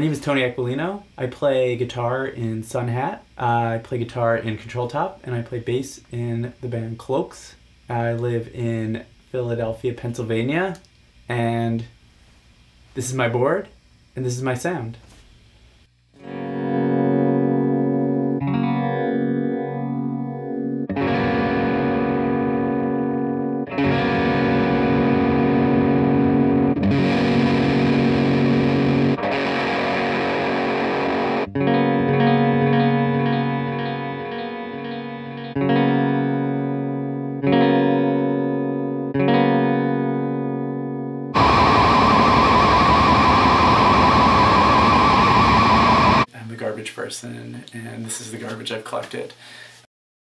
name is Tony Aquilino. I play guitar in Sun Hat. Uh, I play guitar in Control Top, and I play bass in the band Cloakz. I live in Philadelphia, Pennsylvania, and this is my board, and this is my sound. Garbage person, and this is the garbage I've collected.